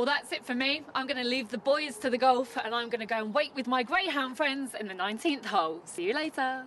Well, that's it for me. I'm going to leave the boys to the golf and I'm going to go and wait with my greyhound friends in the 19th hole. See you later.